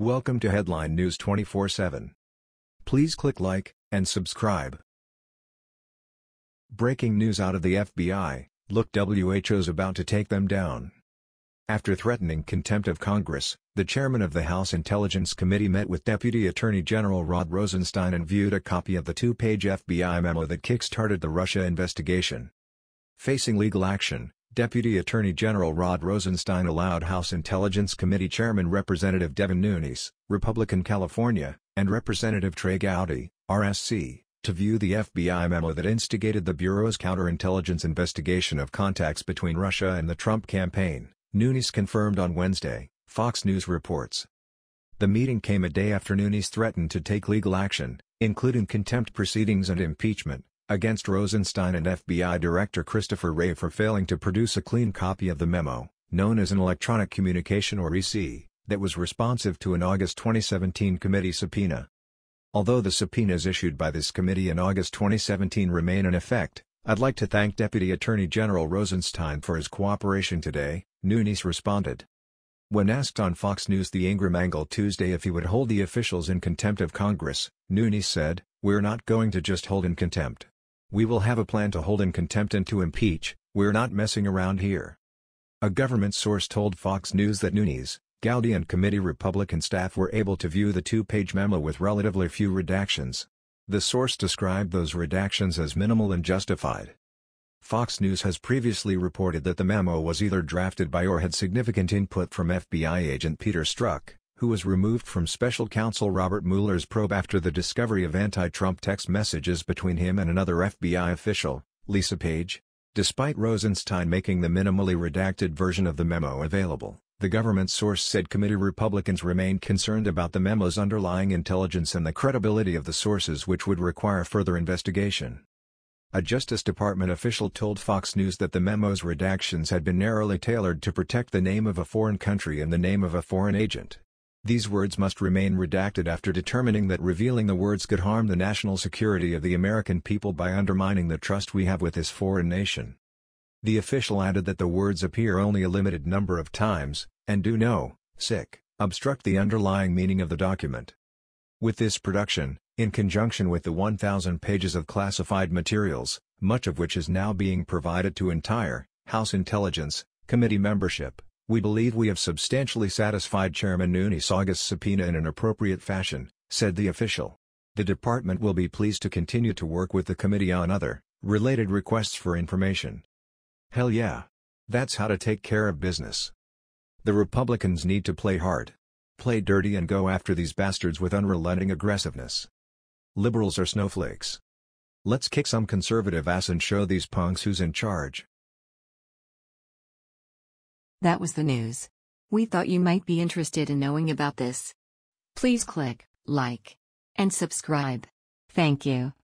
Welcome to Headline News 24/7. Please click like and subscribe. Breaking news out of the FBI, look WHO's about to take them down. After threatening contempt of Congress, the chairman of the House Intelligence Committee met with Deputy Attorney General Rod Rosenstein and viewed a copy of the two-page FBI memo that kick-started the Russia investigation. Facing legal action, Deputy Attorney General Rod Rosenstein allowed House Intelligence Committee Chairman Representative Devin Nunes, Republican California, and Representative Trey Gowdy, RSC, to view the FBI memo that instigated the Bureau's counterintelligence investigation of contacts between Russia and the Trump campaign, Nunes confirmed on Wednesday, Fox News reports. The meeting came a day after Nunes threatened to take legal action, including contempt proceedings and impeachment, against Rosenstein and FBI Director Christopher Wray for failing to produce a clean copy of the memo, known as an Electronic Communication or EC, that was responsive to an August 2017 committee subpoena. Although the subpoenas issued by this committee in August 2017 remain in effect, I'd like to thank Deputy Attorney General Rosenstein for his cooperation today, Nunes responded. When asked on Fox News The Ingraham Angle Tuesday if he would hold the officials in contempt of Congress, Nunes said, We're not going to just hold in contempt. We will have a plan to hold in contempt and to impeach, we're not messing around here. A government source told Fox News that Nunes, Gowdy and committee Republican staff were able to view the two-page memo with relatively few redactions. The source described those redactions as minimal and justified. Fox News has previously reported that the memo was either drafted by or had significant input from FBI agent Peter Strzok, who was removed from special counsel Robert Mueller's probe after the discovery of anti-Trump text messages between him and another FBI official, Lisa Page. Despite Rosenstein making the minimally redacted version of the memo available, the government source said committee Republicans remained concerned about the memo's underlying intelligence and the credibility of the sources which would require further investigation. A Justice Department official told Fox News that the memo's redactions had been narrowly tailored to protect the name of a foreign country and the name of a foreign agent. These words must remain redacted after determining that revealing the words could harm the national security of the American people by undermining the trust we have with this foreign nation. The official added that the words appear only a limited number of times, and do no, sick, obstruct the underlying meaning of the document. With this production, in conjunction with the 1,000 pages of classified materials, much of which is now being provided to entire House Intelligence Committee membership, we believe we have substantially satisfied Chairman Nunes' August subpoena in an appropriate fashion, said the official. The department will be pleased to continue to work with the committee on other, related requests for information. Hell yeah. That's how to take care of business. The Republicans need to play hard. Play dirty and go after these bastards with unrelenting aggressiveness. Liberals are snowflakes. Let's kick some conservative ass and show these punks who's in charge. That was the news. We thought you might be interested in knowing about this. Please click like and subscribe. Thank you.